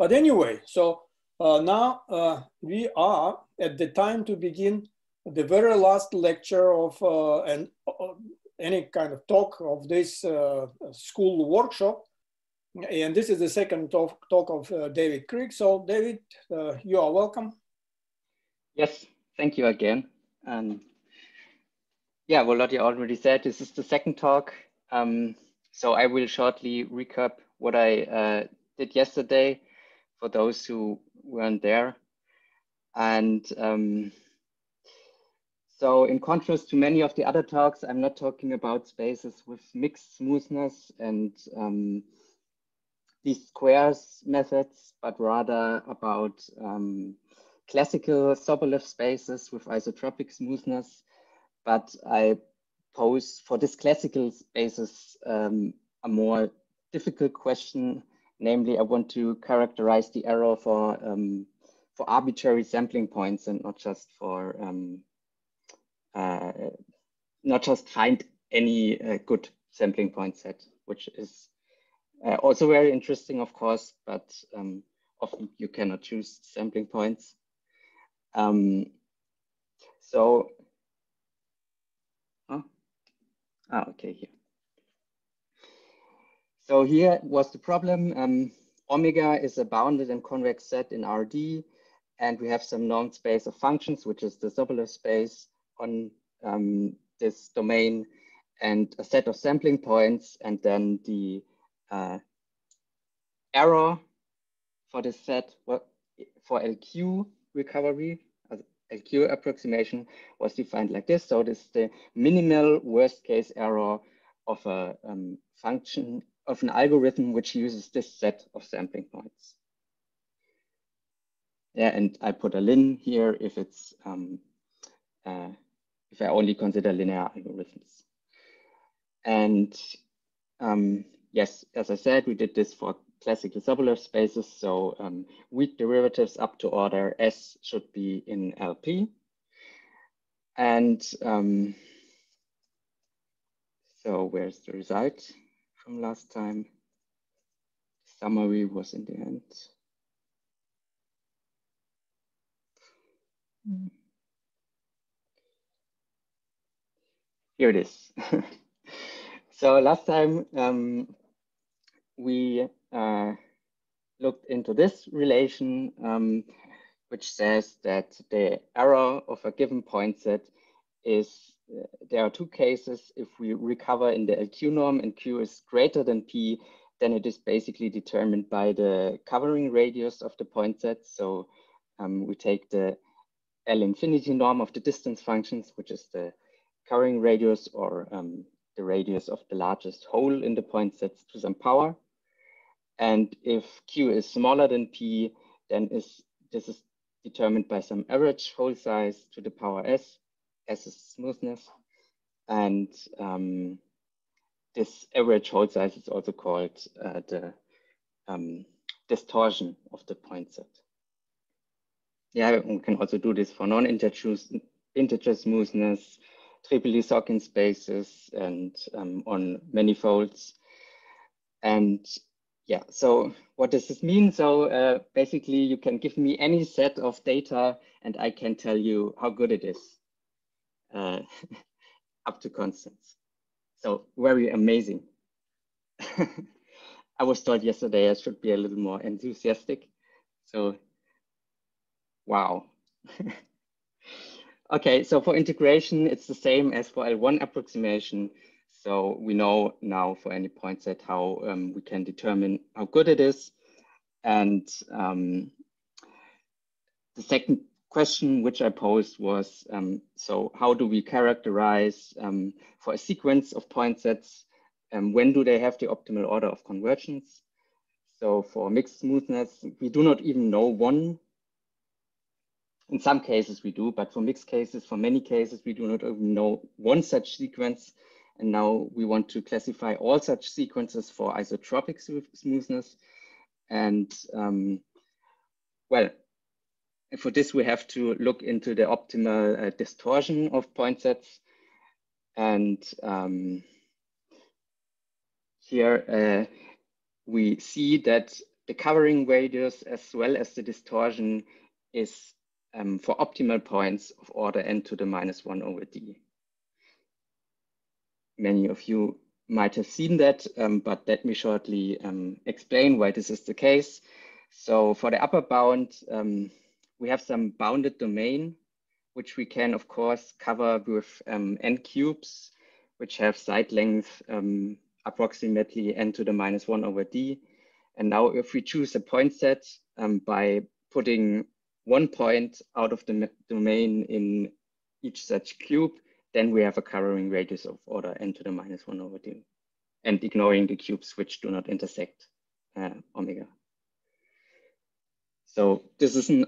But anyway, so uh, now uh, we are at the time to begin the very last lecture of uh, an, uh, any kind of talk of this uh, school workshop. And this is the second talk, talk of uh, David Krieg. So David, you are welcome. Yes, thank you again. Um, yeah, well, Lottie already said this is the second talk. Um, so I will shortly recap what I did yesterday for those who weren't there. And um, so in contrast to many of the other talks, I'm not talking about spaces with mixed smoothness and um, least squares methods, but rather about um, classical Sobolev spaces with isotropic smoothness. But I pose for this classical spaces um, a more difficult question. Namely, I want to characterize the error for, um, for arbitrary sampling points and not just for, um, uh, not just find any uh, good sampling point set, which is uh, also very interesting, of course, but um, often you cannot choose sampling points. Um, so, huh? ah, okay, here. So here was the problem. Um, omega is a bounded and convex set in RD, and we have some normed space of functions, which is the Sobolev space on um, this domain, and a set of sampling points, and then the uh, error for this set for LQ recovery, LQ approximation was defined like this. So this is the minimal worst case error of a um, function of an algorithm which uses this set of sampling points. Yeah, and I put a lin here if it's um, uh, if I only consider linear algorithms. And um, yes, as I said, we did this for classical Sobolev spaces. So um, weak derivatives up to order S should be in LP. And um, so where's the result? From last time. Summary was in the end. Here it is. so last time um, we uh, looked into this relation, um, which says that the error of a given point set is there are two cases. If we recover in the LQ norm and Q is greater than P, then it is basically determined by the covering radius of the point set. So um, we take the L infinity norm of the distance functions, which is the covering radius or um, the radius of the largest hole in the point sets to some power. And if Q is smaller than P, then is this is determined by some average hole size to the power S as a smoothness. And um, this average hole size is also called uh, the um, distortion of the point set. Yeah, we can also do this for non-integer integer smoothness, Triebel-Lizorkin spaces, and um, on manifolds. And yeah, so what does this mean? So uh, basically, you can give me any set of data, and I can tell you how good it is uh, up to constants. So very amazing. I was told yesterday I should be a little more enthusiastic. So, wow. okay, so for integration, it's the same as for L1 approximation. So we know now for any point set how um, we can determine how good it is. And um, the second question which I posed was, um, so how do we characterize um, for a sequence of point sets, um, when do they have the optimal order of convergence? So for mixed smoothness, we do not even know one. In some cases we do, but for mixed cases, for many cases, we do not even know one such sequence. And now we want to classify all such sequences for isotropic smoothness. And um, well, for this, we have to look into the optimal uh, distortion of point sets. And um, here uh, we see that the covering radius as well as the distortion is um, for optimal points of order n to the minus 1 over d. Many of you might have seen that, um, but let me shortly um, explain why this is the case. So for the upper bound, um, we have some bounded domain, which we can, of course, cover with um, n cubes, which have side length um, approximately n to the minus 1 over d. And now if we choose a point set um, by putting one point out of the domain in each such cube, then we have a covering radius of order n to the minus 1 over d, and ignoring the cubes which do not intersect uh, omega. So this is an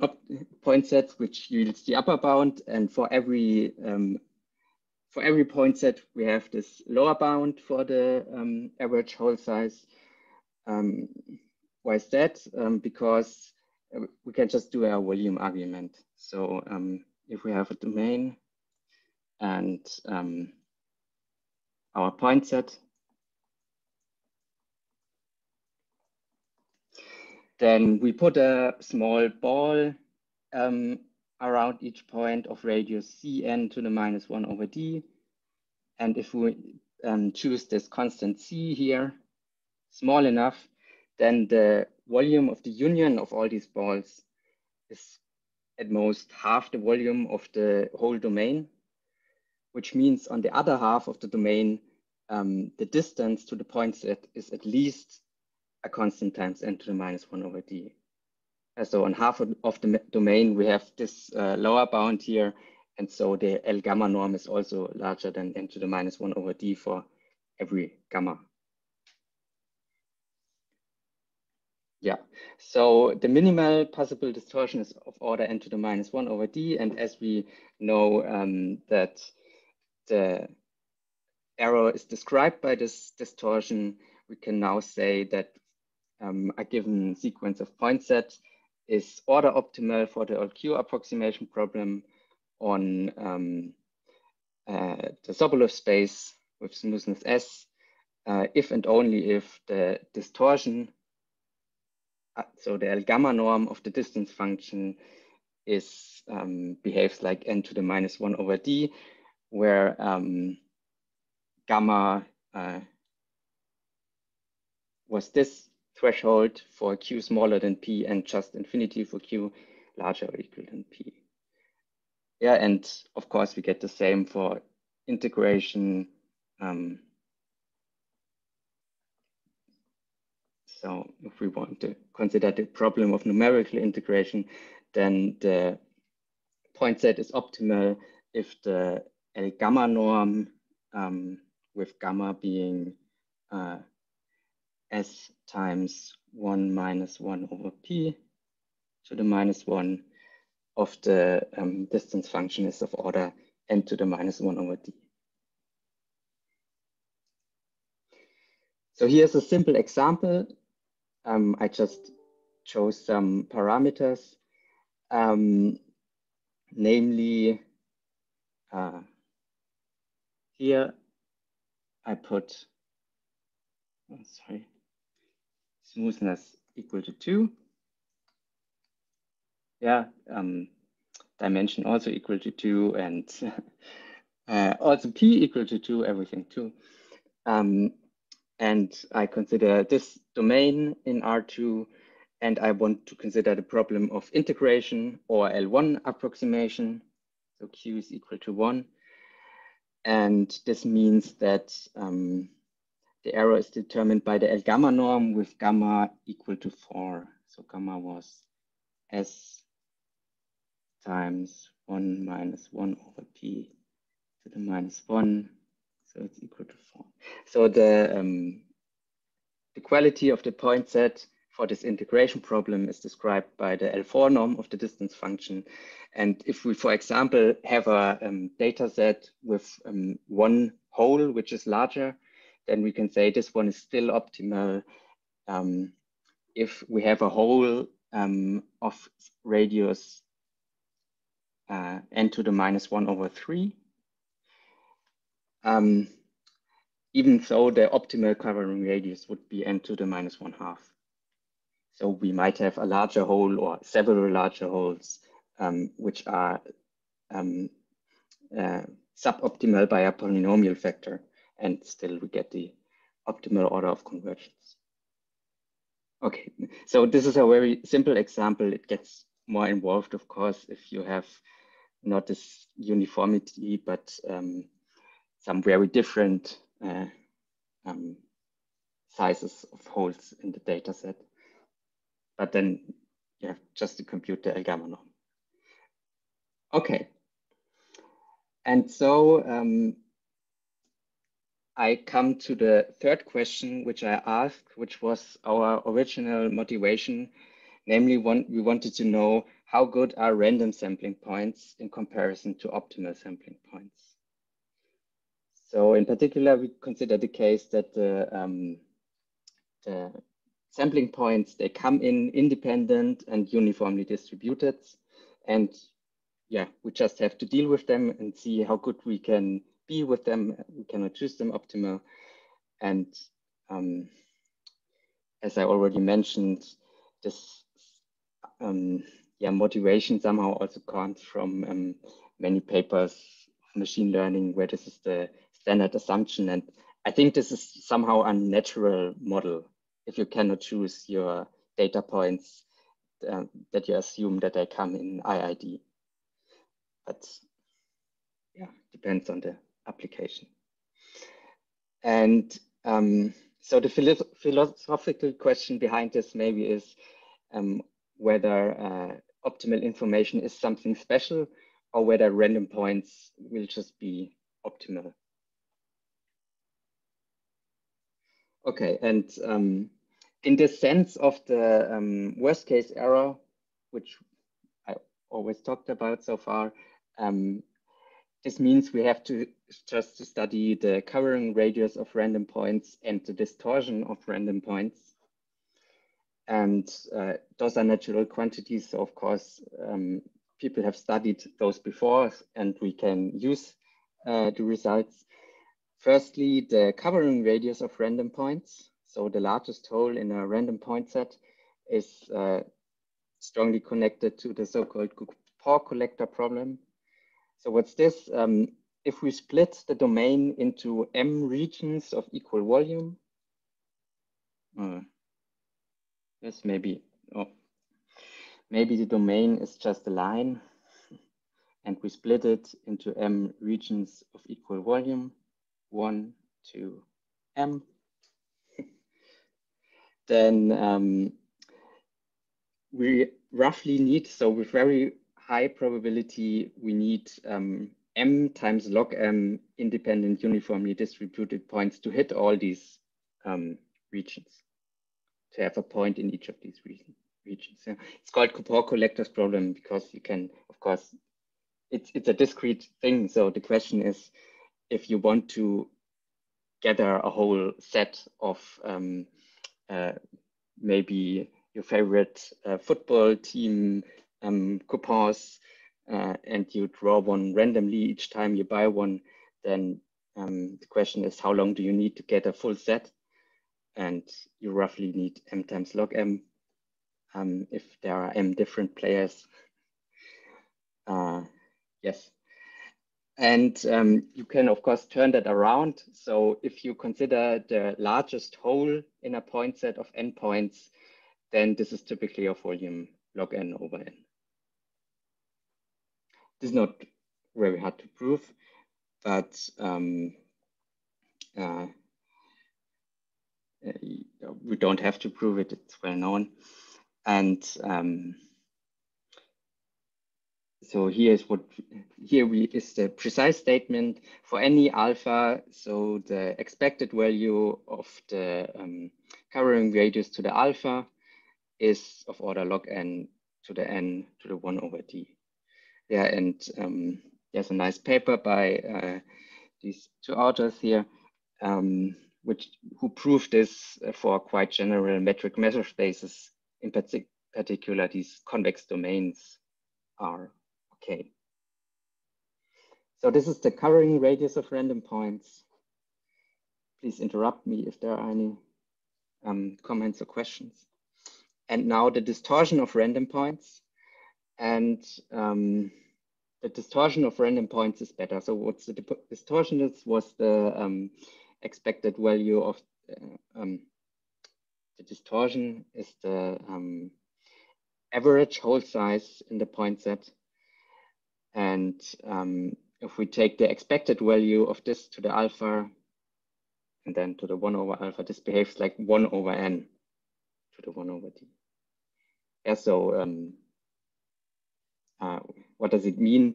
point set which yields the upper bound, and for every um, for every point set we have this lower bound for the um, average hole size. Um, why is that? Um, because uh, we can just do a volume argument. So um, if we have a domain and um, our point set, then we put a small ball um, around each point of radius cn to the minus 1 over d. And if we um, choose this constant c here, small enough, then the volume of the union of all these balls is at most half the volume of the whole domain which means on the other half of the domain, um, the distance to the point set is at least a constant times n to the minus 1 over d. Uh, so on half of, the domain, we have this uh, lower bound here. And so the L gamma norm is also larger than n to the minus 1 over d for every gamma. Yeah, so the minimal possible distortion is of order n to the minus 1 over d. And as we know um, that the error is described by this distortion, we can now say that um, a given sequence of point sets is order optimal for the LQ approximation problem on um, uh, the Sobolev space with smoothness S, uh, if and only if the distortion, uh, so the L gamma norm of the distance function is um, behaves like n to the minus one over d, where um, gamma uh, was this threshold for q smaller than p and just infinity for q larger or equal than p. Yeah, and of course we get the same for integration. Um, so if we want to consider the problem of numerical integration, then the point set is optimal if the L gamma norm um, with gamma being uh, S times 1 minus 1 over P to the minus 1 of the um, distance function is of order n to the minus 1 over d. So here's a simple example. Um, I just chose some parameters, um, namely uh, here I put, oh, sorry, smoothness equal to two. Yeah, um, dimension also equal to two and uh, also p equal to two, everything two. Um, and I consider this domain in R2 and I want to consider the problem of integration or L1 approximation. So Q is equal to one. And this means that um, the error is determined by the L gamma norm with gamma equal to four. So gamma was S times one minus one over P to the minus one. So it's equal to four. So the, um, the quality of the point set for this integration problem is described by the L4 norm of the distance function. And if we, for example, have a um, data set with um, one hole, which is larger, then we can say this one is still optimal um, if we have a hole um, of radius uh, n to the minus one over three. Um, even though the optimal covering radius would be n to the minus one half. So we might have a larger hole or several larger holes, um, which are um, uh, suboptimal by a polynomial factor, and still we get the optimal order of convergence. Okay, so this is a very simple example. It gets more involved, of course, if you have not this uniformity, but um, some very different uh, um, sizes of holes in the data set. But then you have just to compute the L-gamma norm. Okay. And so um, I come to the third question, which I asked, which was our original motivation. Namely, one, we wanted to know how good are random sampling points in comparison to optimal sampling points. So in particular, we consider the case that the, um, the sampling points, they come in independent and uniformly distributed. And yeah, we just have to deal with them and see how good we can be with them. We cannot choose them optimal. And um, as I already mentioned, this um, yeah, motivation somehow also comes from um, many papers machine learning where this is the standard assumption. And I think this is somehow a natural model if you cannot choose your data points uh, that you assume that they come in IID. But yeah, depends on the application. And um, so the philo philosophical question behind this maybe is um, whether uh, optimal information is something special or whether random points will just be optimal. Okay, and um, in the sense of the um, worst case error, which I always talked about so far, um, this means we have to just to study the covering radius of random points and the distortion of random points. And uh, those are natural quantities. So of course, um, people have studied those before and we can use uh, the results. Firstly, the covering radius of random points. So the largest hole in a random point set is uh, strongly connected to the so-called coupon collector problem. So what's this? Um, if we split the domain into M regions of equal volume, uh, yes, maybe, oh, maybe the domain is just a line and we split it into M regions of equal volume one to m, then um, we roughly need, so with very high probability, we need um, m times log m independent uniformly distributed points to hit all these um, regions, to have a point in each of these region, regions. Yeah. It's called coupon collectors problem because you can, of course, it's, it's a discrete thing. So the question is, if you want to gather a whole set of um, uh, maybe your favorite uh, football team um, coupons uh, and you draw one randomly each time you buy one, then um, the question is how long do you need to get a full set? And you roughly need m times log m um, if there are m different players. Uh, yes. And um, you can, of course, turn that around. So if you consider the largest hole in a point set of n points, then this is typically a volume log n over n. This is not very hard to prove, but um, uh, uh we don't have to prove it, it's well known. And um, so here is what here we is the precise statement for any alpha. So the expected value of the um, covering radius to the alpha is of order log n to the n to the one over d. Yeah, and um, there's a nice paper by uh, these two authors here, um, which who proved this for quite general metric measure spaces. In particular, these convex domains are Okay. So this is the covering radius of random points. Please interrupt me if there are any um, comments or questions. and now the distortion of random points. And um, the distortion of random points is better. So what's the distortion is was the um, expected value of uh, um, the distortion is the um, average hole size in the point set. And um, if we take the expected value of this to the alpha and then to the 1 over alpha, this behaves like 1 over n to the 1 over d. Yeah, so um, uh, what does it mean?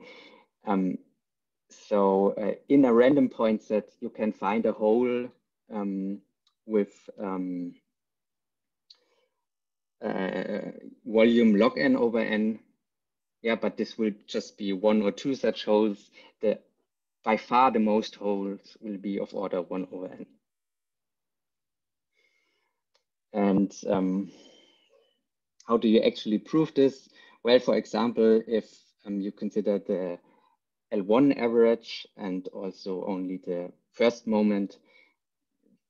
Um, so uh, in a random point set, you can find a hole um, with um, uh, volume log n over n. Yeah, but this will just be one or two such holes. The by far the most holes will be of order one over n. And um, how do you actually prove this? Well, for example, if um, you consider the L1 average and also only the first moment,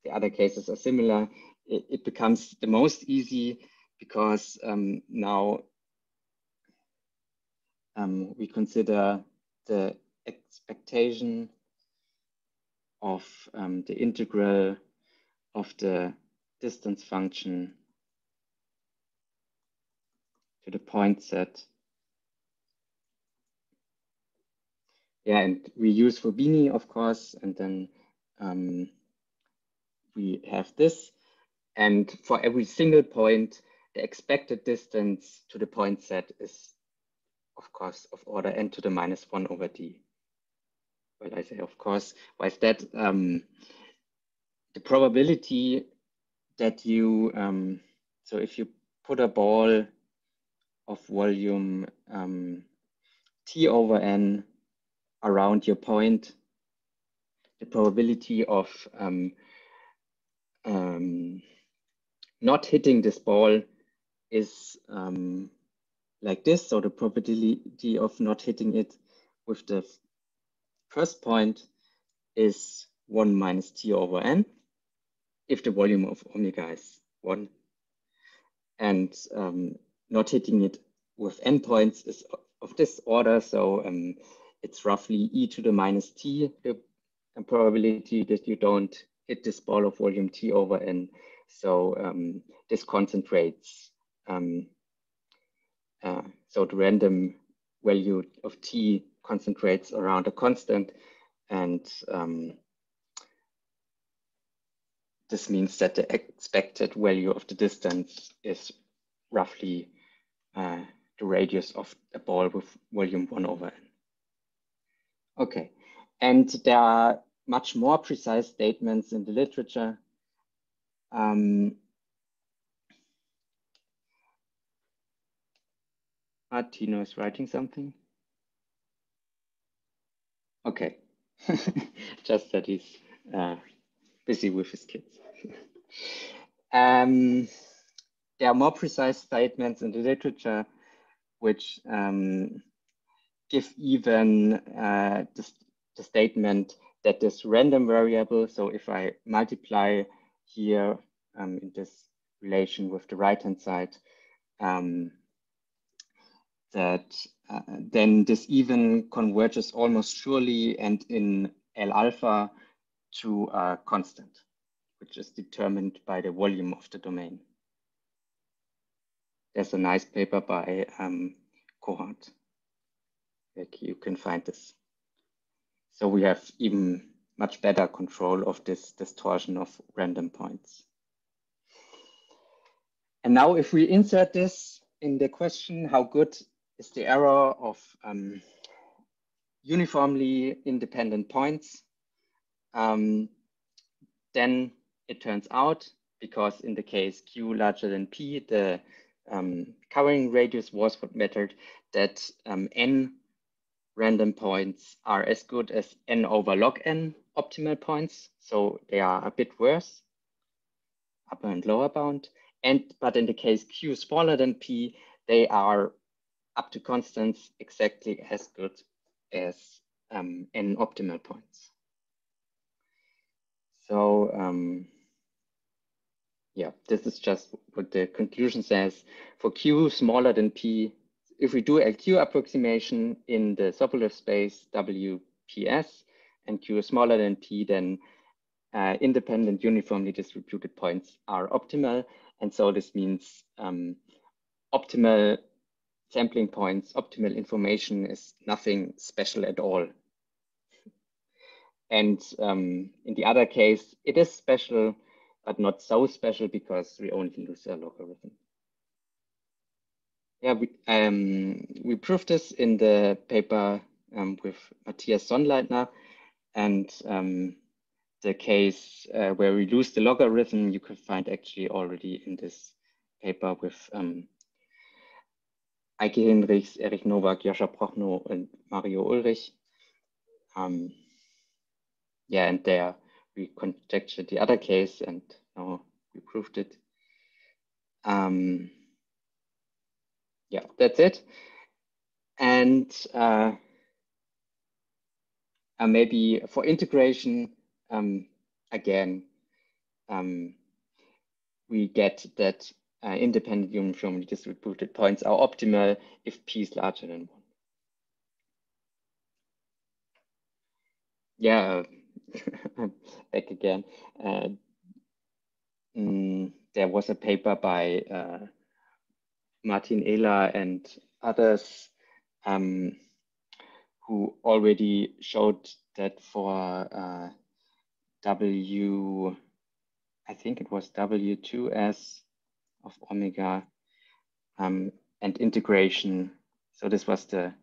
the other cases are similar, it, it becomes the most easy because um, now um, we consider the expectation of um, the integral of the distance function to the point set. Yeah, and we use Fubini, of course, and then um, we have this. And for every single point, the expected distance to the point set is, of course, of order n to the minus 1 over d. Well, I say, of course, why is that? Um, the probability that you, um, so if you put a ball of volume um, t over n around your point, the probability of um, um, not hitting this ball is um, like this. So the probability of not hitting it with the first point is 1 minus t over n if the volume of omega is 1. And um, not hitting it with n points is of this order. So um, it's roughly e to the minus t, the probability that you don't hit this ball of volume t over n. So um, this concentrates um, uh, so the random value of t concentrates around a constant and um, this means that the expected value of the distance is roughly uh, the radius of a ball with volume 1 over n. Okay, and there are much more precise statements in the literature. Um, Ah, Tino is writing something. Okay, just that he's uh, busy with his kids. um, there are more precise statements in the literature which um, give even uh, the, the, statement that this random variable, so if I multiply here um, in this relation with the right-hand side, um, that uh, then this even converges almost surely and in L alpha to a constant, which is determined by the volume of the domain. There's a nice paper by um, Kohart. Like you can find this. So we have even much better control of this distortion of random points. And now if we insert this in the question, how good is the error of um, uniformly independent points. Um, then it turns out, because in the case q larger than p, the um, covering radius was what mattered, that um, n random points are as good as n over log n optimal points. So they are a bit worse, upper and lower bound. And but in the case q smaller than p, they are up to constants exactly as good as um, n optimal points. So um, yeah, this is just what the conclusion says. For q smaller than p, if we do LQ approximation in the Sobolev space WPS and q is smaller than p, then uh, independent uniformly distributed points are optimal. And so this means um, optimal sampling points, optimal information is nothing special at all. And um, in the other case, it is special, but not so special because we only lose a logarithm. Yeah, we, um, we proved this in the paper um, with Matthias Sonnleitner and um, the case uh, where we lose the logarithm, you can find actually already in this paper with um, Eike Hinrichs, Erich Novak, Joscha Prochno, and Mario Ullrich. Um, yeah, and there we conjectured the other case and now we proved it. Um, yeah, that's it. And uh, uh, maybe for integration, um, again, um, we get that uh, independent uniformly distributed points are optimal if p is larger than one. Yeah, back again. Uh, mm, there was a paper by uh, Martin Ehler and others um, who already showed that for uh, W, I think it was W2S of omega um, and integration. So this was the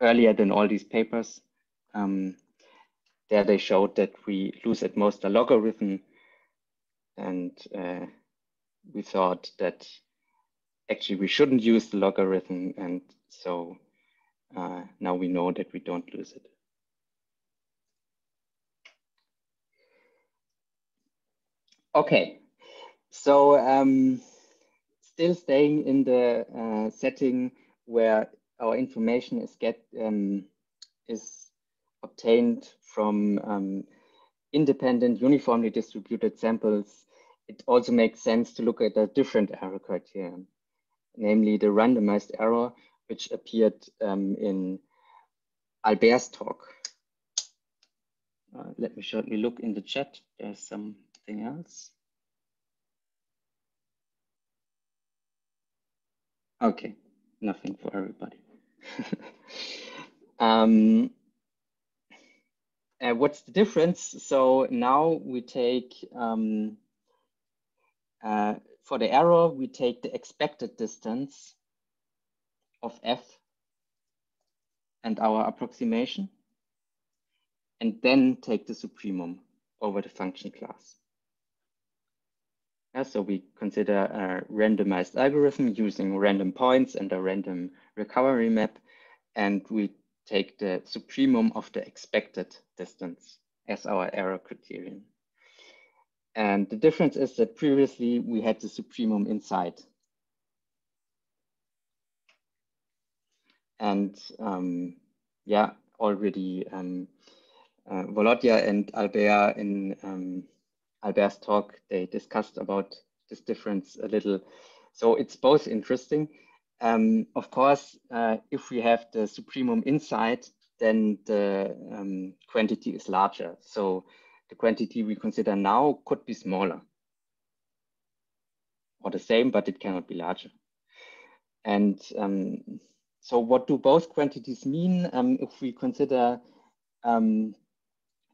earlier than all these papers. Um, there they showed that we lose at most a logarithm. And uh, we thought that actually we shouldn't use the logarithm. And so uh, now we know that we don't lose it. Okay, so um, still staying in the uh, setting where our information is get um, is obtained from um, independent uniformly distributed samples, it also makes sense to look at a different error criterion, namely the randomized error, which appeared um, in Albert's talk. Uh, let me shortly look in the chat. There's something else. Okay, nothing for everybody. um, uh, what's the difference? So now we take, um, uh, for the error, we take the expected distance of f and our approximation, and then take the supremum over the function class. Yeah, so we consider a randomized algorithm using random points and a random recovery map, and we take the supremum of the expected distance as our error criterion. And the difference is that previously we had the supremum inside. And um, yeah, already um, uh, Volodya and Albert in um, Albert's talk, they discussed about this difference a little. So it's both interesting. Um, of course, uh, if we have the supremum inside, then the um, quantity is larger. So the quantity we consider now could be smaller or the same, but it cannot be larger. And um, so what do both quantities mean? Um, if we consider um,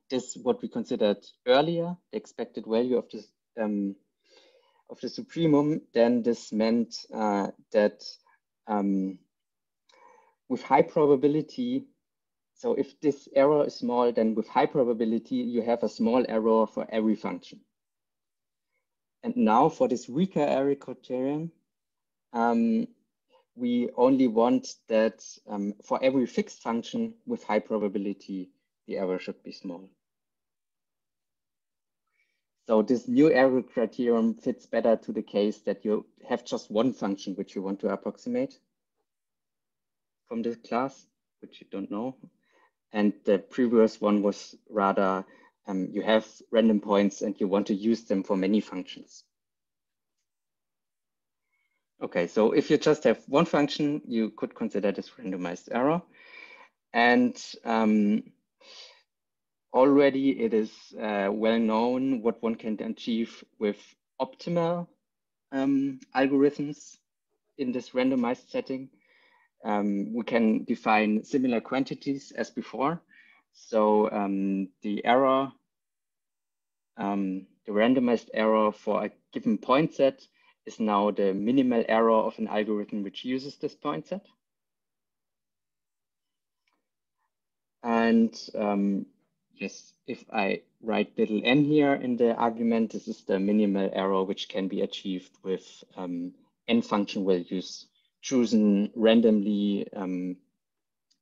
this what we considered earlier, the expected value of this um, of the supremum, then this meant uh, that um, with high probability, so if this error is small, then with high probability, you have a small error for every function. And now for this weaker error criterion, um, we only want that um, for every fixed function with high probability, the error should be small. So this new error criterion fits better to the case that you have just one function which you want to approximate from this class, which you don't know. And the previous one was rather um, you have random points and you want to use them for many functions. Okay, so if you just have one function, you could consider this randomized error. And um, already it is uh, well known what one can achieve with optimal um, algorithms in this randomized setting. Um, we can define similar quantities as before. So um, the error, um, the randomized error for a given point set is now the minimal error of an algorithm which uses this point set. And um, yes, if I write little n here in the argument, this is the minimal error which can be achieved with um, n function values chosen randomly um,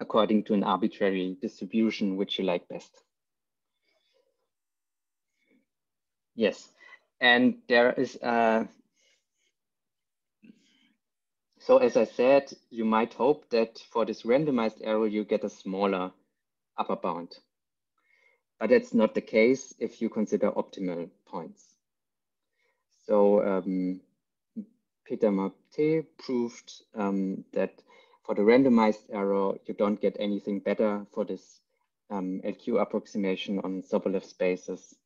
according to an arbitrary distribution which you like best. Yes, and there is a so as I said, you might hope that for this randomized error, you get a smaller upper bound. But that's not the case if you consider optimal points. So um, Peter Mathé proved um, that for the randomized error, you don't get anything better for this um, LQ approximation on Sobolev spaces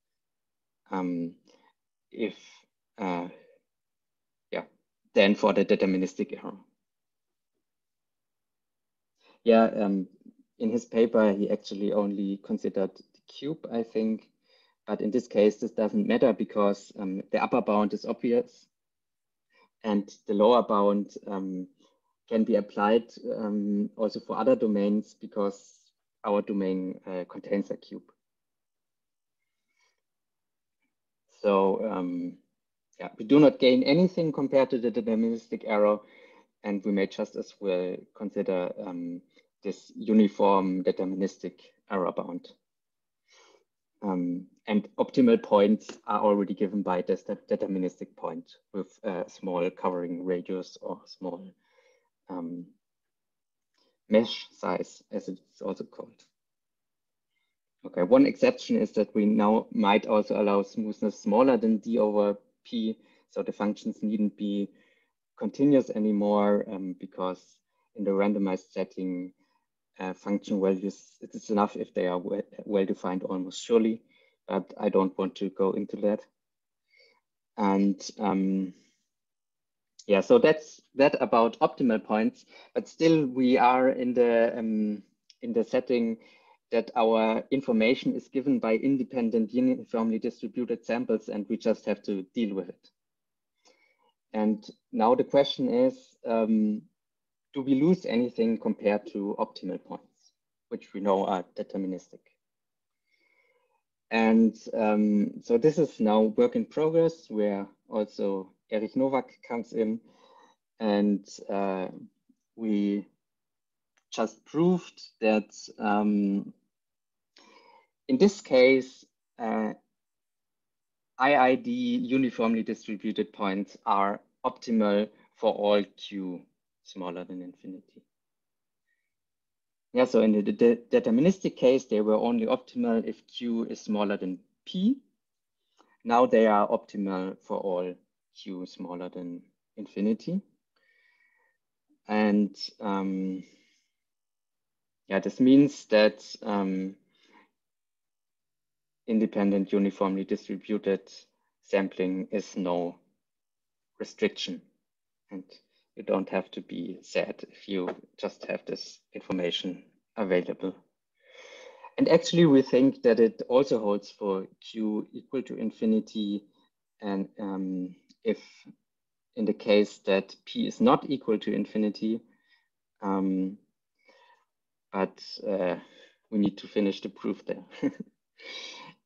um, if uh, than for the deterministic error. Yeah, um, in his paper, he actually only considered the cube, I think. But in this case, this doesn't matter because um, the upper bound is obvious and the lower bound um, can be applied um, also for other domains because our domain uh, contains a cube. So um, yeah, we do not gain anything compared to the deterministic error, and we may just as well consider um, this uniform deterministic error bound. Um, and optimal points are already given by this deterministic point with a small covering radius or small um, mesh size, as it's also called. Okay, one exception is that we now might also allow smoothness smaller than d over p. So the functions needn't be continuous anymore um, because in the randomized setting, uh, function values, it is enough if they are well, well defined almost surely, but I don't want to go into that. And um, yeah, so that's that about optimal points, but still we are in the um, in the setting that our information is given by independent uniformly distributed samples and we just have to deal with it. And now the question is, um, do we lose anything compared to optimal points, which we know are deterministic? And um, so this is now work in progress where also Erich Novak comes in and uh, we just proved that um, in this case, uh, IID uniformly distributed points are optimal for all q smaller than infinity. Yeah, so in the de deterministic case, they were only optimal if q is smaller than p. Now they are optimal for all q smaller than infinity. And um, yeah, this means that um, independent uniformly distributed sampling is no restriction. And you don't have to be sad if you just have this information available. And actually, we think that it also holds for q equal to infinity. And um, if in the case that p is not equal to infinity, um, but uh, we need to finish the proof there.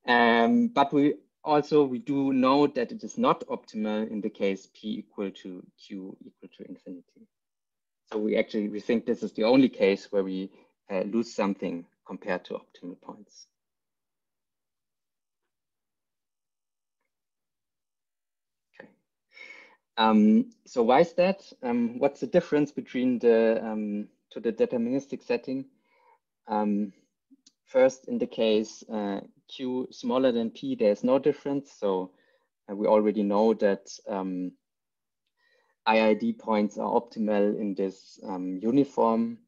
Um, but we also, we do know that it is not optimal in the case p equal to q equal to infinity. So we actually, we think this is the only case where we uh, lose something compared to optimal points. Okay. Um, so why is that? Um, what's the difference between the, um, to the deterministic setting? Um, first, in the case uh, q smaller than p, there's no difference. So uh, we already know that um, IID points are optimal in this um, uniform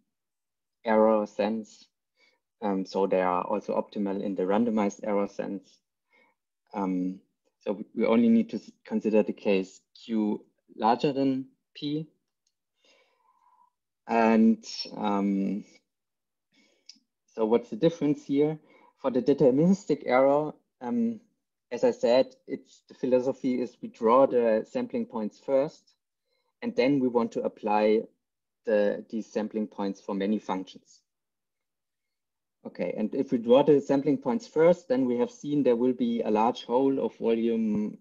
error sense. Um, so they are also optimal in the randomized error sense. Um, so we only need to consider the case q larger than p. And um, so what's the difference here? For the deterministic error, um, as I said, it's the philosophy is we draw the sampling points first, and then we want to apply the, these sampling points for many functions. Okay, and if we draw the sampling points first, then we have seen there will be a large hole of volume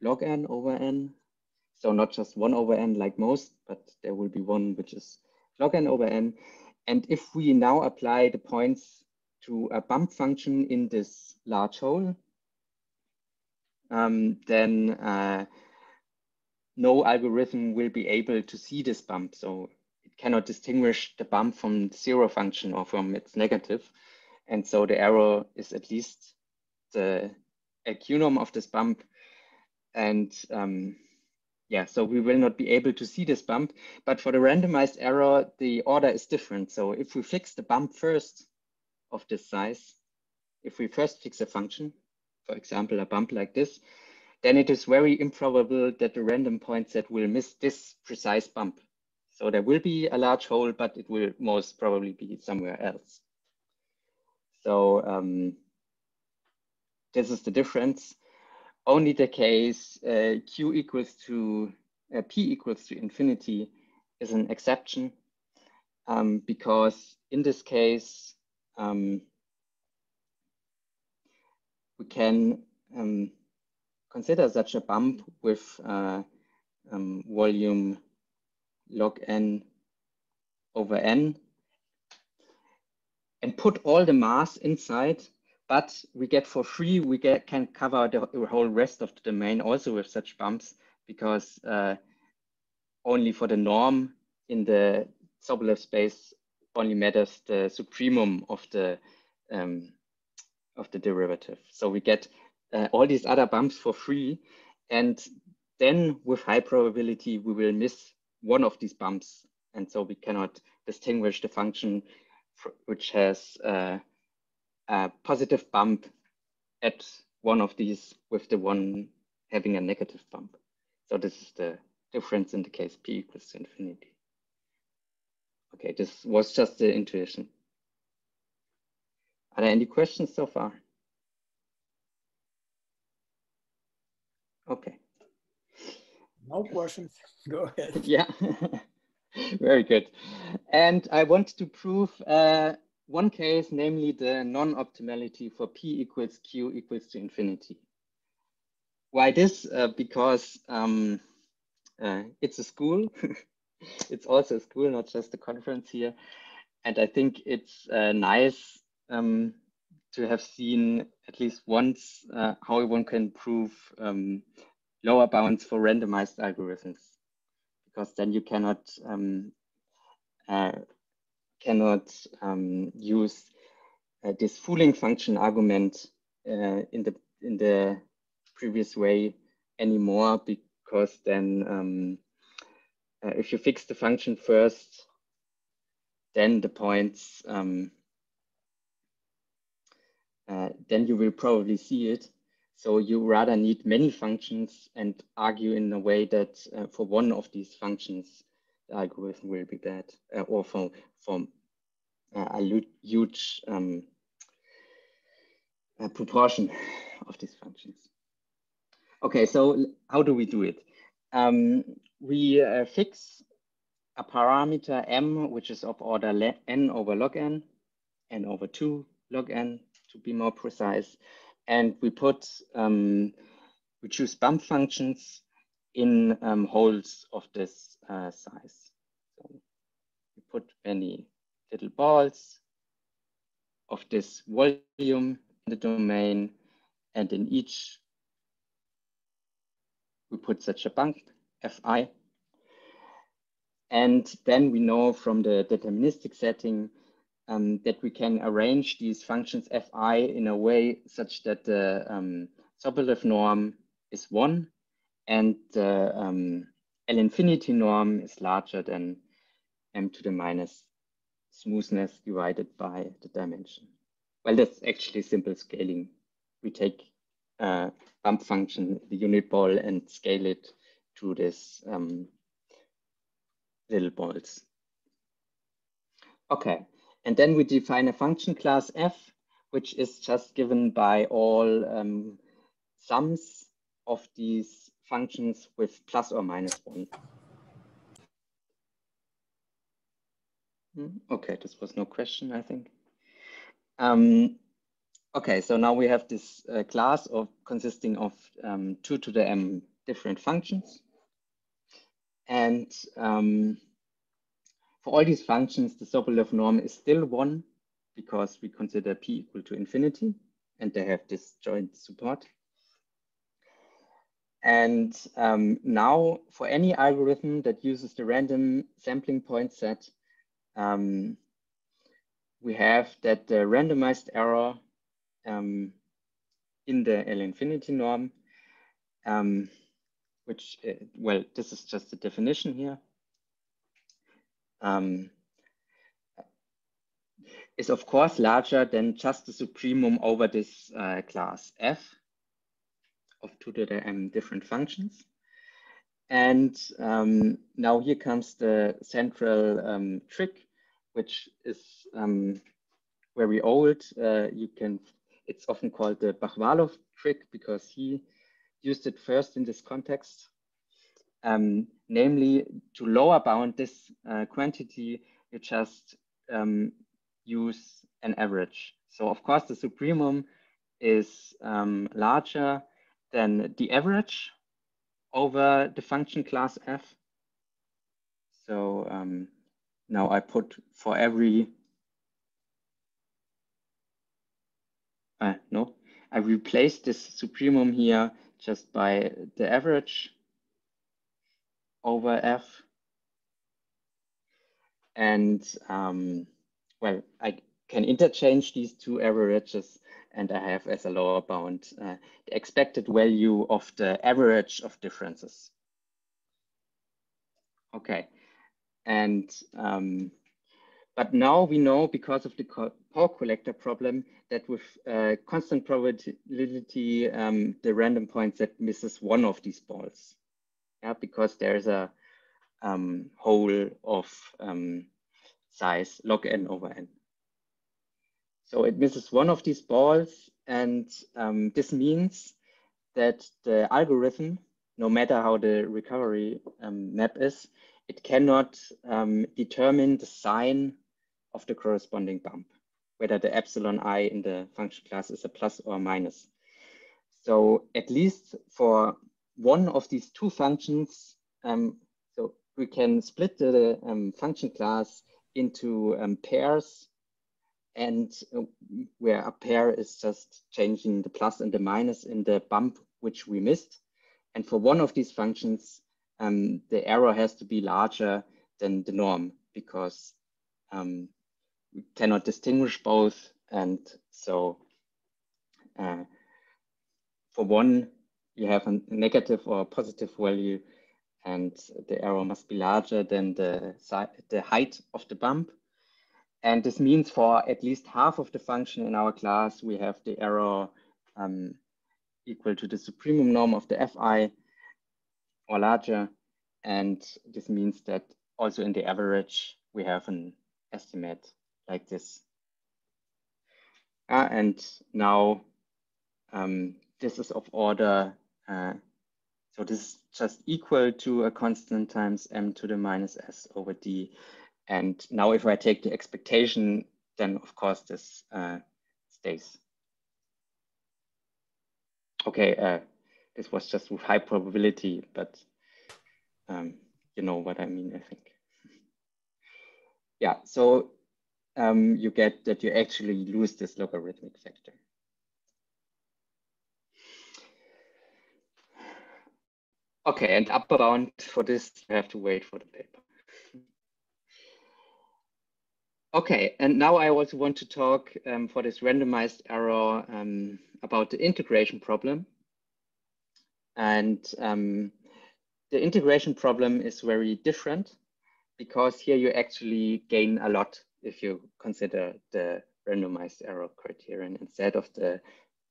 log n over n. So not just one over n like most, but there will be one which is log n over n. And if we now apply the points to a bump function in this large hole, um, then uh, no algorithm will be able to see this bump. So it cannot distinguish the bump from zero function or from its negative. And so the error is at least the QNOM of this bump. And um, yeah, so we will not be able to see this bump. But for the randomized error, the order is different. So if we fix the bump first of this size, if we first fix a function, for example, a bump like this, then it is very improbable that the random point set will miss this precise bump. So there will be a large hole, but it will most probably be somewhere else. So um, this is the difference. Only the case uh, q equals to uh, p equals to infinity is an exception um, because in this case, um, we can um, consider such a bump with uh, um, volume log n over n and put all the mass inside, but we get for free, we get can cover the whole rest of the domain also with such bumps because uh, only for the norm in the Sobolev space only matters the supremum of the um, of the derivative. So we get uh, all these other bumps for free. And then with high probability, we will miss one of these bumps. And so we cannot distinguish the function which has uh, a positive bump at one of these with the one having a negative bump. So this is the difference in the case p equals to infinity. Okay, this was just the intuition. Are there any questions so far? Okay. No questions. Go ahead. yeah. Very good. And I want to prove uh, one case, namely the non-optimality for p equals q equals to infinity. Why this? Uh, because um, uh, it's a school. it's also a school, not just a conference here. And I think it's uh, nice um, to have seen at least once uh, how one can prove um, lower bounds for randomized algorithms, because then you cannot um, uh, cannot um, use uh, this fooling function argument uh, in the in the previous way anymore, because then um, uh, if you fix the function first, then the points um, uh, then you will probably see it. So you rather need many functions and argue in a way that uh, for one of these functions, algorithm will be bad uh, or from for uh, a huge um, proportion of these functions. Okay, so how do we do it? Um, we uh, fix a parameter m, which is of order n over log n, n over 2 log n, to be more precise. And we put, um, we choose bump functions in um, holes of this uh, size. So we put many little balls of this volume in the domain, and in each we put such a bump, fi. And then we know from the deterministic setting um, that we can arrange these functions fi in a way such that the um, Sobolev norm is one and the um, L infinity norm is larger than m to the minus smoothness divided by the dimension. Well, that's actually simple scaling. We take a bump function, the unit ball, and scale it to this um, little balls. Okay, and then we define a function class f, which is just given by all um, sums of these functions with plus or minus one. Hmm, okay, this was no question, I think. Um, okay, so now we have this uh, class of consisting of um, two to the m different functions. And um, for all these functions, the Sobolev norm is still one because we consider p equal to infinity and they have this joint support. And um, now for any algorithm that uses the random sampling point set, um, we have that the randomized error um, in the L infinity norm, um, which, uh, well, this is just the definition here, um, is of course larger than just the supremum over this uh, class f of two to the m different functions. And um, now here comes the central um, trick, which is um, very old. Uh, you can, it's often called the Bakhvalov trick because he used it first in this context. Um, namely, to lower bound this uh, quantity, you just um, use an average. So of course, the supremum is um, larger than the average over the function class f. So um, now I put for every, uh, no, I replace this supremum here just by the average over f. And um, well, I can interchange these two averages and I have as a lower bound uh, the expected value of the average of differences. Okay, and um, but now we know because of the coupon collector problem that with uh, constant probability, um, the random point set misses one of these balls. Yeah, because there's a um, hole of um, size log n over n. So it misses one of these balls and um, this means that the algorithm, no matter how the recovery um, map is, it cannot um, determine the sign of the corresponding bump, whether the epsilon i in the function class is a plus or a minus. So at least for one of these two functions, um, so we can split the um, function class into um, pairs and uh, where a pair is just changing the plus and the minus in the bump which we missed. And for one of these functions, um, the error has to be larger than the norm because um, we cannot distinguish both. And so uh, for one, you have a negative or positive value and the error must be larger than the, the height of the bump. And this means for at least half of the function in our class, we have the error um, equal to the supremum norm of the fi or larger. And this means that also in the average, we have an estimate like this. Uh, and now um, this is of order, uh, so this is just equal to a constant times m to the minus s over d. And now if I take the expectation, then of course this uh, stays. Okay, uh, this was just with high probability, but um, you know what I mean, I think. yeah, so um, you get that you actually lose this logarithmic factor. Okay, and upper bound for this, you have to wait for the paper. Okay, and now I also want to talk um, for this randomized error um, about the integration problem. And um, the integration problem is very different because here you actually gain a lot if you consider the randomized error criterion instead of the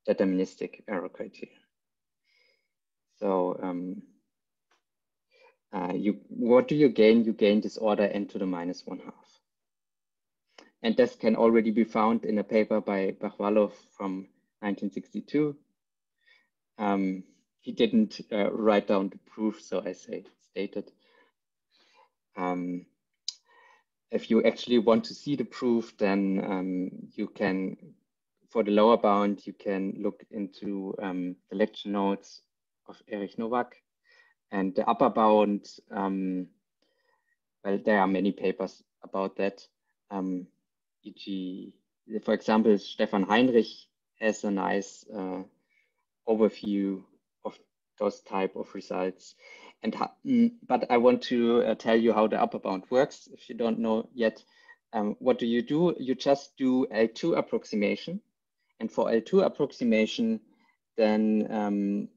deterministic error criterion. So um, uh, you, what do you gain? You gain this order n to the minus one half. And this can already be found in a paper by Bakhvalov from 1962. Um, he didn't uh, write down the proof, so I say stated. Um, if you actually want to see the proof, then um, you can, for the lower bound, you can look into um, the lecture notes of Erich Novak. And the upper bound, um, well, there are many papers about that. Um, e.g., for example, Stefan Heinrich has a nice uh, overview of those type of results. And mm, but I want to uh, tell you how the upper bound works. If you don't know yet, um, what do you do? You just do L2 approximation. And for L2 approximation, then um,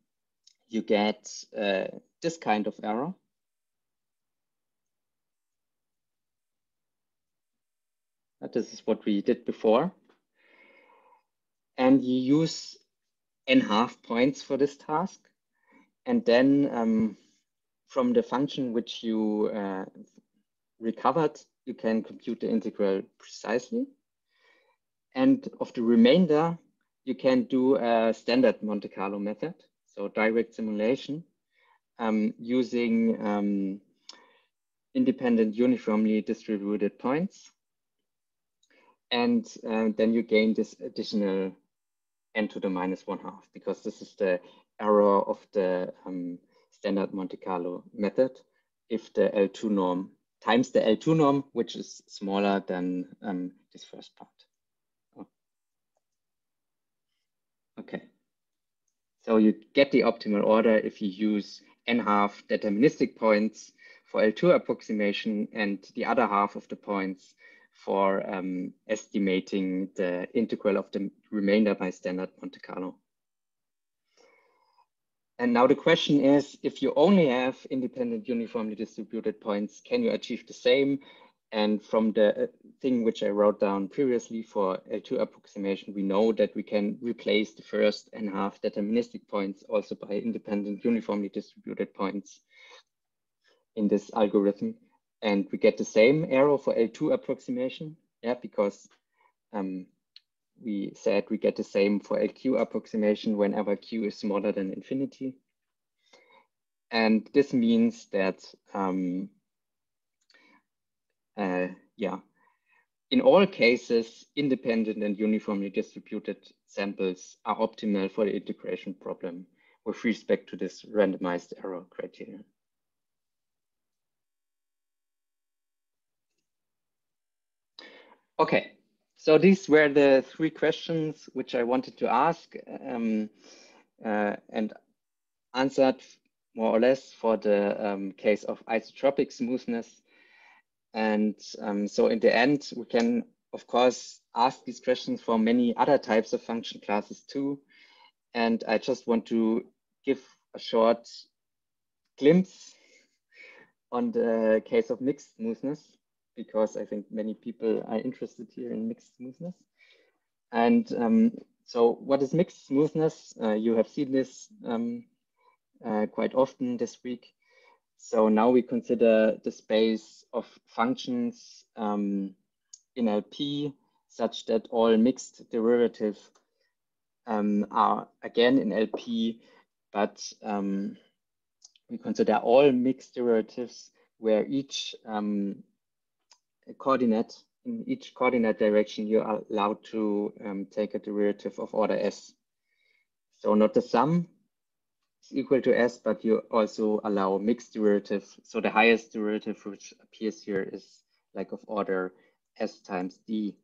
you get uh, this kind of error. This is what we did before. And you use n half points for this task. And then um, from the function which you uh, recovered, you can compute the integral precisely. And of the remainder, you can do a standard Monte Carlo method, so direct simulation, um, using um, independent uniformly distributed points. And uh, then you gain this additional n to the minus one half, because this is the error of the um, standard Monte Carlo method if the L2 norm times the L2 norm, which is smaller than um, this first part. Oh. Okay. So you get the optimal order if you use n half deterministic points for L2 approximation and the other half of the points for um, estimating the integral of the remainder by standard Monte Carlo. And now the question is, if you only have independent uniformly distributed points, can you achieve the same? And from the uh, thing which I wrote down previously for L2 approximation, we know that we can replace the first and half deterministic points also by independent uniformly distributed points in this algorithm. And we get the same error for L2 approximation, yeah, because um, we said we get the same for LQ approximation whenever Q is smaller than infinity. And this means that, um, uh, yeah, in all cases, independent and uniformly distributed samples are optimal for the integration problem with respect to this randomized error criterion. Okay, so these were the three questions which I wanted to ask um, uh, and answered more or less for the um, case of isotropic smoothness. And um, so in the end, we can, of course, ask these questions for many other types of function classes too. And I just want to give a short glimpse on the case of mixed smoothness because I think many people are interested here in mixed smoothness. And um, so what is mixed smoothness? Uh, you have seen this um, uh, quite often this week. So now we consider the space of functions um, in LP such that all mixed derivatives um, are again in LP, but um, we consider all mixed derivatives where each um, coordinate, in each coordinate direction, you are allowed to um, take a derivative of order s. So not the sum is equal to s, but you also allow mixed derivatives. So the highest derivative which appears here is like of order s times d.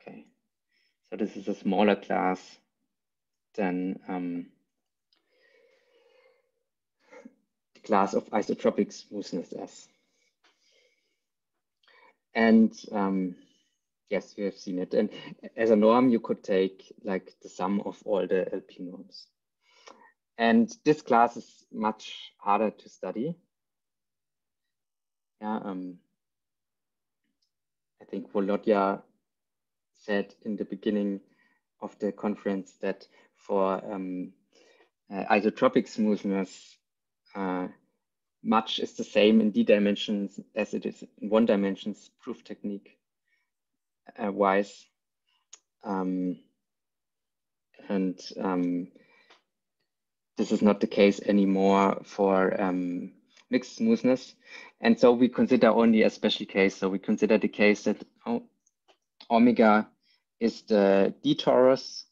Okay, so this is a smaller class than um, class of isotropic smoothness S. And um, yes, you have seen it. And as a norm, you could take like the sum of all the LP norms. And this class is much harder to study. Yeah, um, I think Volodya said in the beginning of the conference that for um, uh, isotropic smoothness, uh, much is the same in d dimensions as it is in one dimensions proof technique uh, wise. Um, and um, this is not the case anymore for um, mixed smoothness. And so we consider only a special case. So we consider the case that oh, omega is the D torus.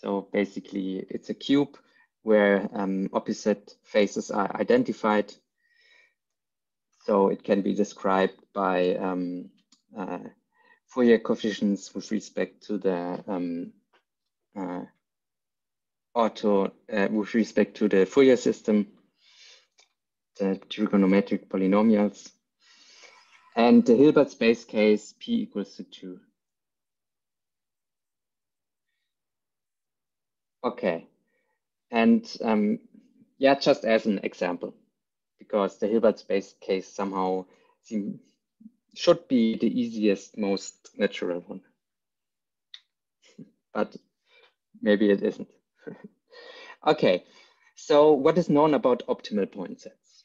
So basically it's a cube where um, opposite faces are identified. So it can be described by um, uh, Fourier coefficients with respect to the um, uh, ortho uh, with respect to the Fourier system, the trigonometric polynomials, and the Hilbert space case p equals to 2. Okay, and um, yeah, just as an example, because the Hilbert space case somehow seem, should be the easiest, most natural one. but maybe it isn't. okay, so what is known about optimal point sets?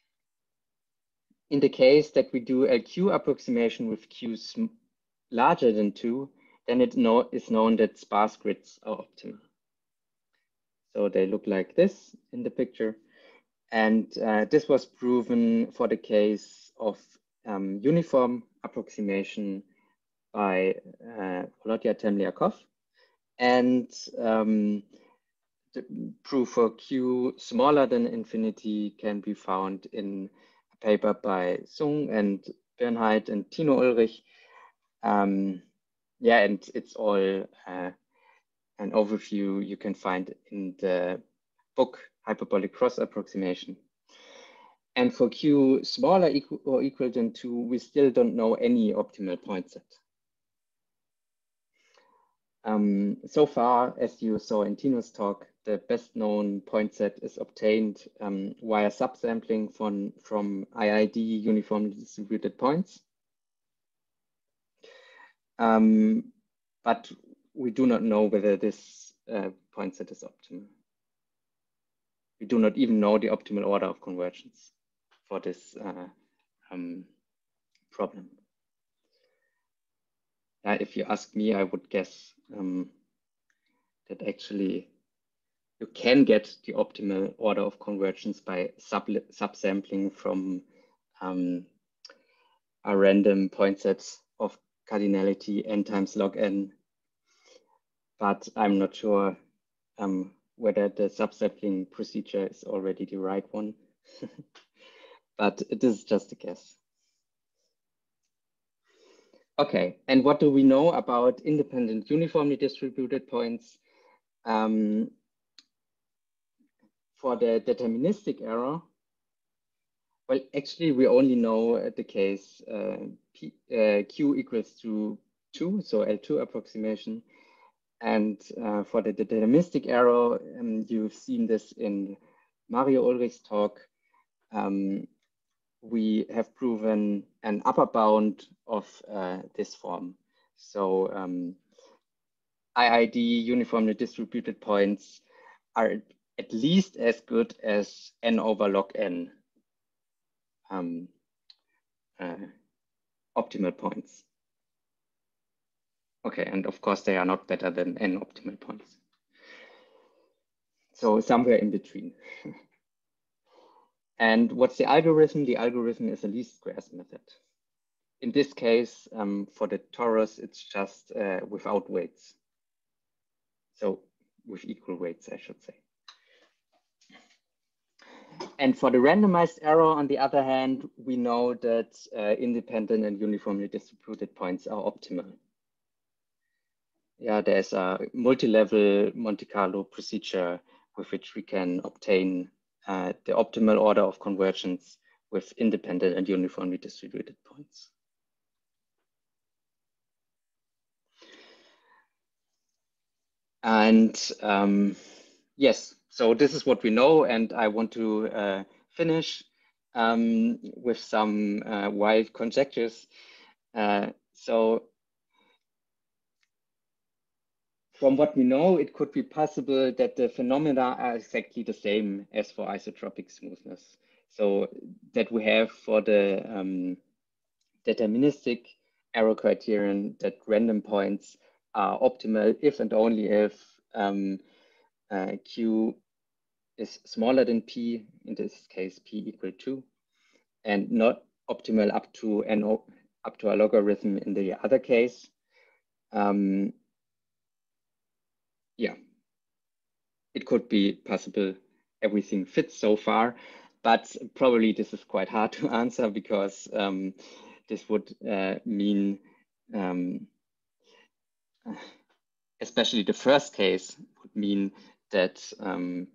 In the case that we do a Q approximation with Qs larger than two, then it know, is known that sparse grids are optimal. So they look like this in the picture. And uh, this was proven for the case of um, uniform approximation by uh, Volodya Temlyakov. And um, the proof for Q smaller than infinity can be found in a paper by Sung and Byrenheid and Tino Ullrich. Um, yeah, and it's all uh, an overview you can find in the book Hyperbolic Cross Approximation. And for Q smaller equal or equal than two, we still don't know any optimal point set. Um, so far, as you saw in Tino's talk, the best known point set is obtained um, via subsampling from, from IID uniformly distributed points. Um, but we do not know whether this uh, point set is optimal. We do not even know the optimal order of convergence for this uh, um, problem. Uh, if you ask me, I would guess um, that actually you can get the optimal order of convergence by sub subsampling from um, a random point set of cardinality n times log n. But I'm not sure um, whether the subsampling procedure is already the right one. but it is just a guess. Okay, and what do we know about independent uniformly distributed points? Um, for the deterministic error, well, actually, we only know the case uh, P, uh, Q equals to 2, so L2 approximation. And uh, for the deterministic arrow, um, you've seen this in Mario Ullrich's talk. Um, we have proven an upper bound of uh, this form. So um, IID uniformly distributed points are at least as good as n over log n um, uh, optimal points. Okay, and of course they are not better than n optimal points. So somewhere in between. And what's the algorithm? The algorithm is a least squares method. In this case, um, for the torus, it's just uh, without weights. So with equal weights, I should say. And for the randomized error, on the other hand, we know that uh, independent and uniformly distributed points are optimal. Yeah, there's a multi-level Monte Carlo procedure with which we can obtain uh, the optimal order of convergence with independent and uniformly distributed points. And um, yes, so this is what we know, and I want to uh, finish um, with some uh, wild conjectures. Uh, so from what we know, it could be possible that the phenomena are exactly the same as for isotropic smoothness. So that we have for the um, deterministic error criterion that random points are optimal if and only if um, uh, Q is smaller than P, in this case, P equal to, and not optimal up to n up to a logarithm in the other case. Um, yeah, it could be possible everything fits so far, but probably this is quite hard to answer because um, this would uh, mean, um, especially the first case would mean that um,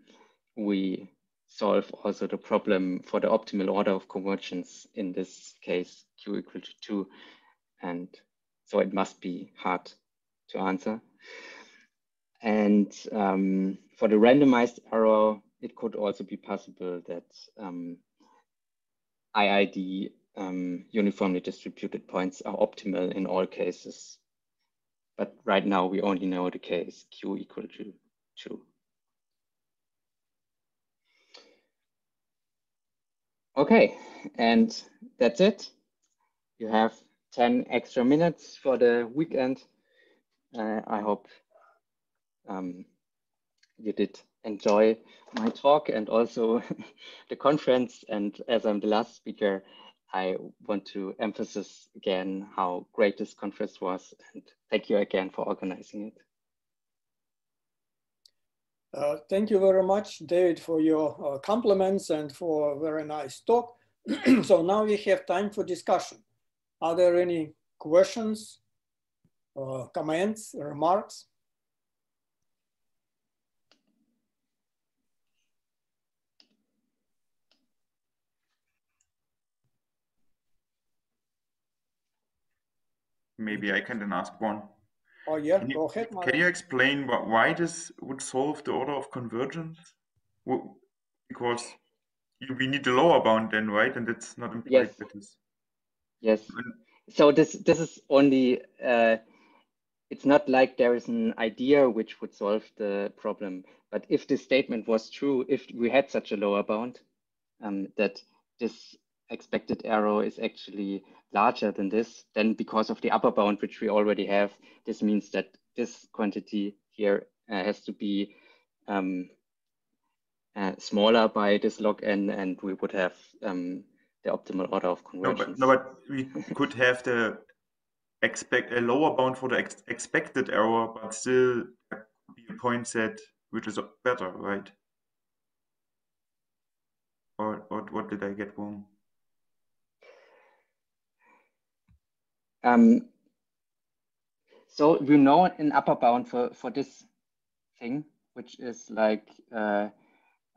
we solve also the problem for the optimal order of convergence in this case, q equal to two. And so it must be hard to answer. And um, for the randomized error, it could also be possible that um, IID um, uniformly distributed points are optimal in all cases. But right now we only know the case Q equal to two. Okay, and that's it. You have 10 extra minutes for the weekend. Uh, I hope um, you did enjoy my talk and also the conference. And as I'm the last speaker, I want to emphasize again how great this conference was. And thank you again for organizing it. Uh, thank you very much, David, for your uh, compliments and for a very nice talk. so now we have time for discussion. Are there any questions, uh, comments, remarks? Maybe I can then ask one. Oh yeah, Can you, go ahead. can you explain wh- why this would solve the order of convergence? Well, Because you, we need the lower bound then, right? And that's not implied Yes. with this. Yes. So this this is only uh, it's not like there is an idea which would solve the problem. But if this statement was true, if we had such a lower bound, um, that this expected error is actually larger than this, then because of the upper bound which we already have, this means that this quantity here uh, has to be um, uh, smaller by this log n, and we would have um, the optimal order of No, convergence. but, no, but we could have the expect a lower bound for the ex expected error, but still be a point set which is better, right? Or, or what did I get wrong? Um, so we know an upper bound for, for this thing, which is like, uh,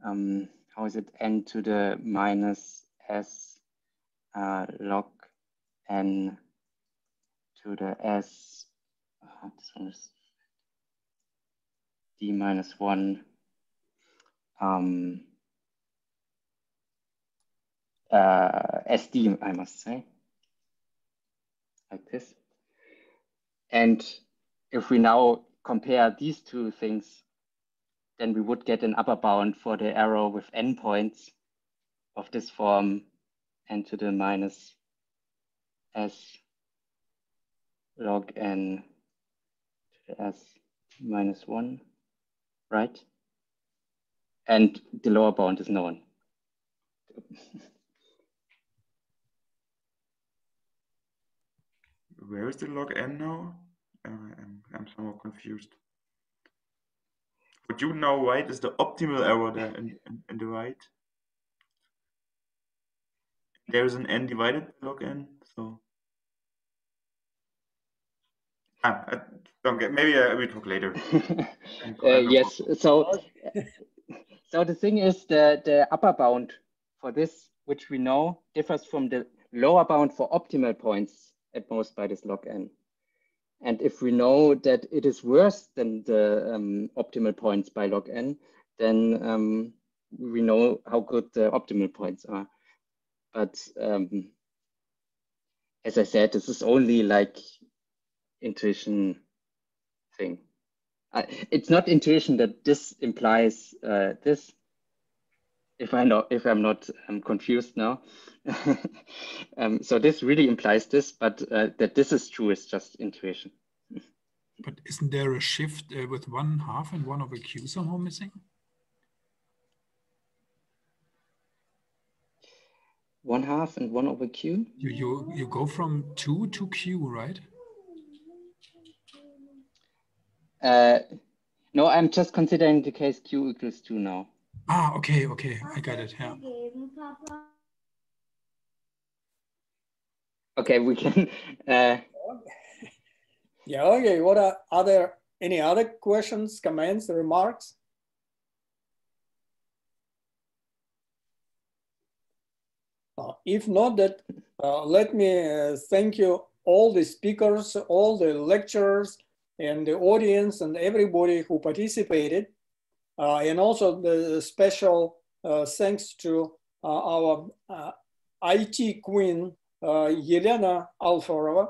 um, how is it, n to the minus s uh, log n to the s, uh, this one is d minus 1 um, uh, sd, I must say like this. And if we now compare these two things, then we would get an upper bound for the arrow with n points of this form n to the minus s log n to the s minus 1, right? And the lower bound is known. Where is the log n now? Uh, I'm, I'm somewhat confused. What you know, right, is the optimal error there in, in, in the right. There is an n divided by log n, so. Ah, I don't get. Maybe uh, we talk later. Uh, yes, so so the thing is the, the upper bound for this, which we know differs from the lower bound for optimal points at most by this log n. And if we know that it is worse than the um, optimal points by log n, then um, we know how good the optimal points are. But um, as I said, this is only like intuition thing. It's not intuition that this implies uh, this. If I know, if I'm not I'm confused now. um, so this really implies this, but uh, that this is true is just intuition. But isn't there a shift uh, with one half and one over q somehow missing? One half and one over q. You you you go from two to q, right? Uh, no, I'm just considering the case q equals 2 now. Ah, okay, okay, I got it, yeah. Okay, we can... Uh... Yeah, okay, what are other, any other questions, comments, remarks? Uh, if not that, uh, let me uh, thank you all the speakers, all the lecturers, and the audience and everybody who participated. Uh, and also the special uh, thanks to uh, our uh, IT queen, uh, Yelena Alforova.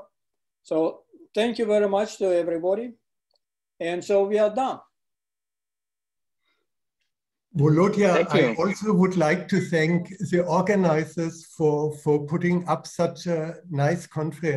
So thank you very much to everybody. And so we are done. Volodya, I also would like to thank the organizers for, for putting up such a nice conference.